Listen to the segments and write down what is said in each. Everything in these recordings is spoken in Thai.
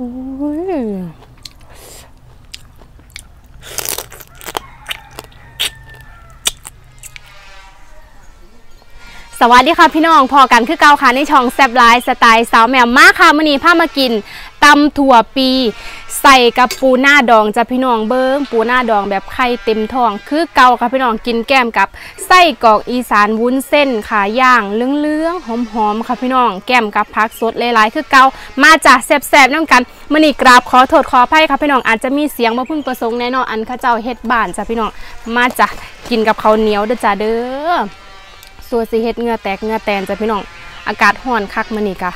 อุ้ยสวัสดีค่ะพี่น้องพอกันคือเก่าค่ะในช่องแซบไลน์สไตล์สาวแมวมาค่ะมื่อนี้พามากินตำถั่วปี ใส่กับปูหน้าดองจ้ะพี่น้องเบิ้งปูหน้าดองแบบไข่เต็มท้อง คือเกาค่ะพี่น้องกินแก้มกับไส้กรอกอีสานวุ้นเส้นขาย่างเลื้องๆหอมๆค่ะพี่น้อง แก้มกับผักสดหลายๆ คือเกามาจากแซ่บๆน้ำกันมื้อนี้กราบขอโทษขออภัยค่ะพี่น้องอาจจะมีเสียงบ่พึงประสงค์แน่นอนอันข้าเจ้าเฮ็ดบ้านจ้ะพี่น้องมาจ้ะกินกับข้าวเหนียวเด้อจ้ะเด้อส่วนสิเฮ็ดเงือแตกเงือแตนจ้ะพี่น้องอากาศร้อนคักมื้อนี้กะ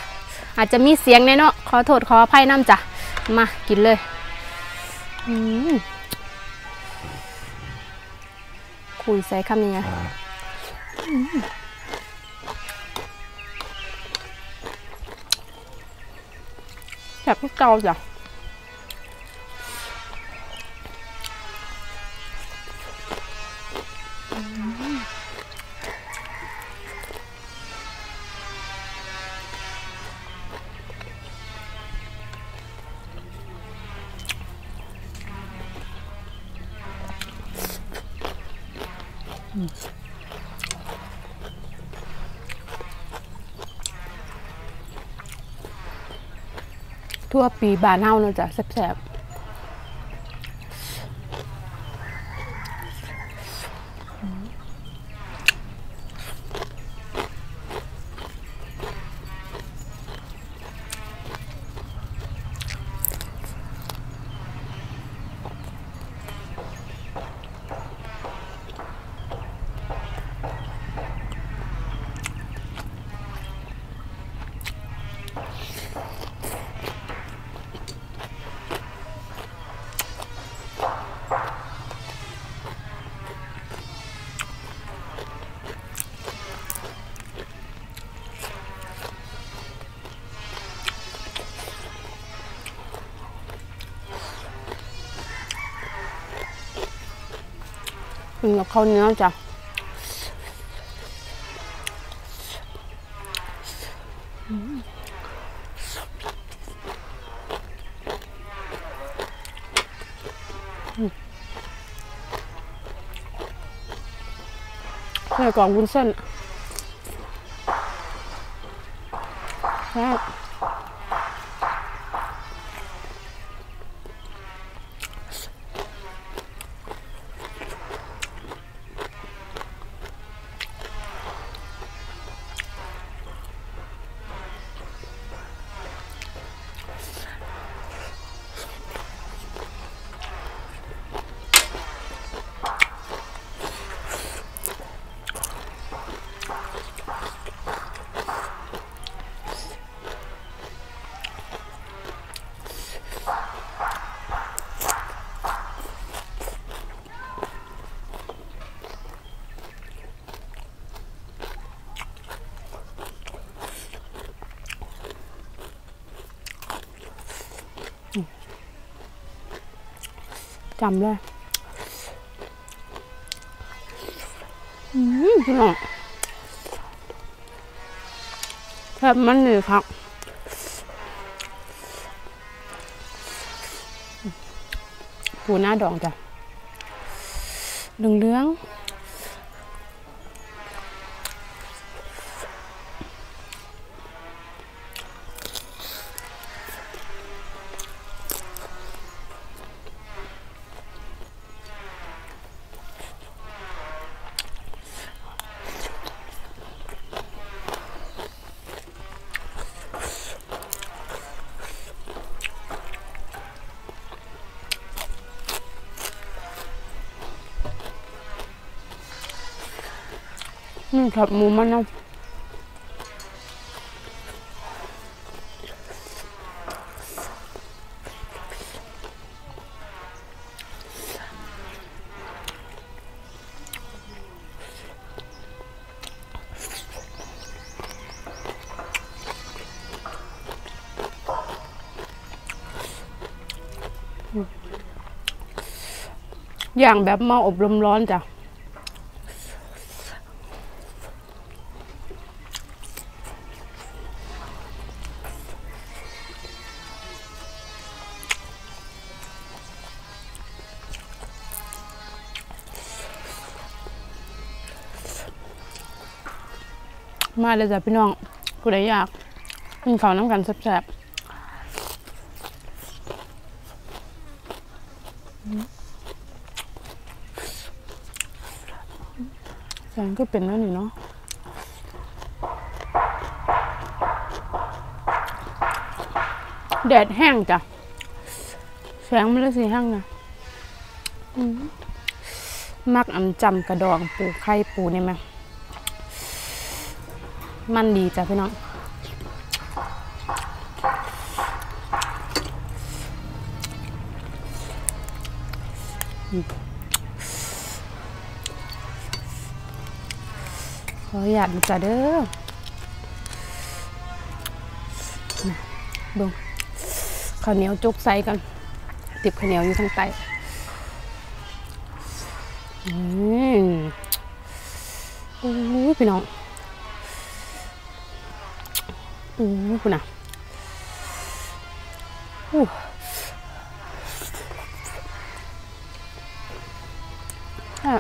อาจจะมีเสียงแน่นาะขอโทษขออภัยน้ำจ้ะ มากินเลยอืมคุยใส่คำนี้ไงอืมแบบพวกเก่าจ้ะ ทั่วปีบานเฮาเนาะจ้ะแซ่บๆ กินกับข้าวเหนียวจ้ะใส่กล่องวุ้นเส้นแซ่บ จำเลยอืมพี่น้องแทบมันเลยครับปูหน้าดองจ้ะเหลืองๆ นี่ครับหมูมันนะอย่างแบบหมาอบลมร้อนจ้ะ มาเลยจ้ะพี่น้องกูได้อยากกินข้าวน้ำกันแซ่บๆแสงก็เป็นแล้วนี่เนาะแดดแห้งจ้ะแสงมันเลยสีแห้งนะมักอำจำกระดองปูไข่ปูนี่ไหม มันดีจ้ะพี่น้องขออนุญาตนจ้ะเด้อนะเบิ่งข้าวเหนียวจุกใส่กัน ติบข้าวเหนียวอยู่ทางใต้อืมโอ้ยพี่น้อง อู้คุณน่ะอู้อะ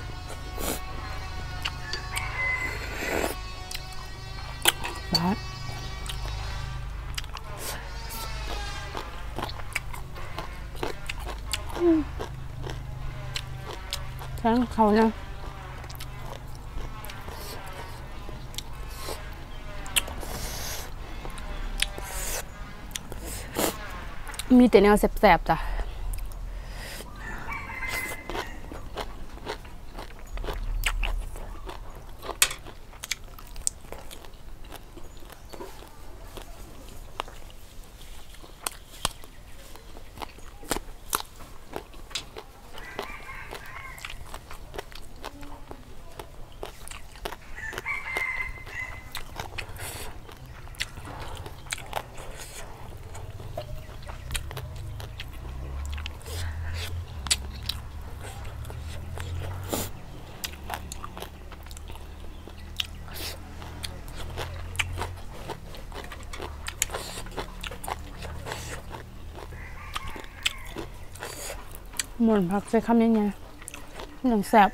บ มีแต่แนวแสบๆจ้ะ หมุนผักใส่คำยังไงหนังแสบ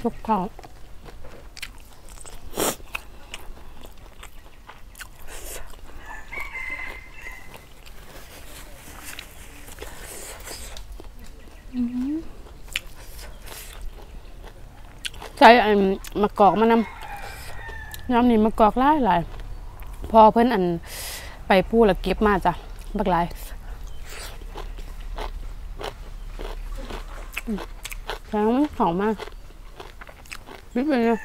ทุกข้าว ใส่อันมะกอกมานำน้ำนี่มะกอกหลายหลายพอเพื่อนอันไปปูแล้วเก็บมาจ้ะบักหลายแข็งมันหอมมากนิดเลยนะ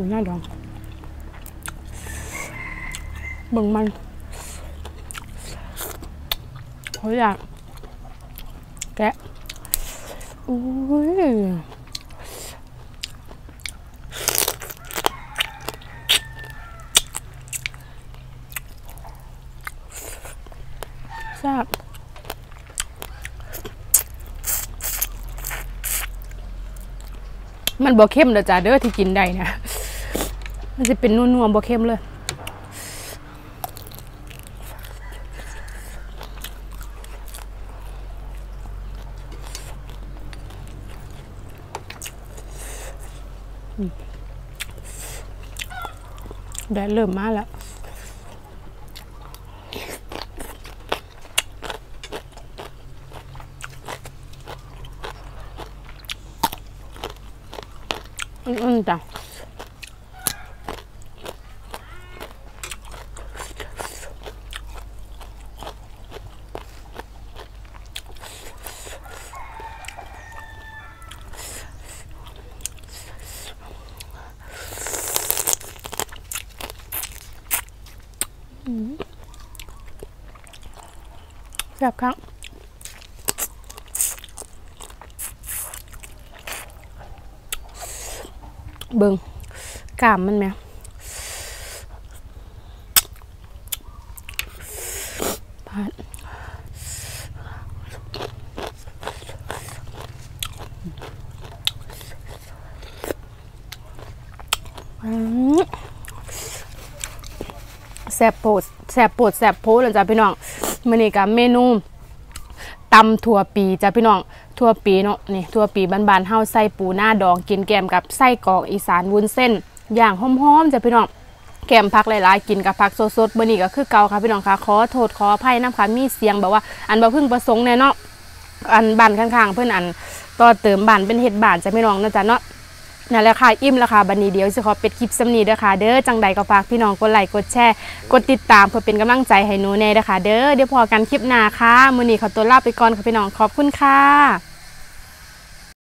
ปูหน้าดองเบิ่งมันเขาอยากแกะอุ้ยแซ่บมันบ่เข้มเด้อจ้าเด้อที่กินได้นะ มันจะเป็นนัวๆบ่เข้มเลยแดดเริ่มมาแล้วอืมจ้ะ แซ่บครับเบิงกล้ามมันไหมพัดอืม แสบโปดแสบโปดแสบโพดเลยจ้ะพี่น้องมื้อนี้กับเมนูตำถั่วปีจ้ะพี่น้องถั่วปีเนาะนี่ถั่วปีบานๆเฮาใส่ปูหน้าดองกินแกมกับไส้กรอกอีสานวุ้นเส้นอย่างหอมๆจ้ะพี่น้องแกมพักหลายๆกินกับผักสดๆเบอนี้ก็คือเก่าค่ะพี่น้องค่ะขอโทษขออภัยน้ำค่ะมีเสียงแบบว่า อันบ่พึ่งประสงค์แน่เนาะอันบ้านข้างๆ เพื่อนอันต่อเติมบ้านเป็นเฮ็ดบ้านจ้ะพี่น้องนะจ๊ะเนาะ นั่นแหละค่ะอิ่มแล้วค่ะบันนี้เดียวสิขอเป็ดคลิปสำนีเด้อค่ะเด้อจังใดก็ฝากพี่น้องกดไลค์กดแชร์กดติดตามเพื่อเป็นกำลังใจให้หนูแน่เด้อค่ะเด้อเดี๋ยวพอกันคลิปหน้าค่ะมื้อนี้ขอตัวลาไปก่อนค่ะพี่น้องขอบคุณค่ะ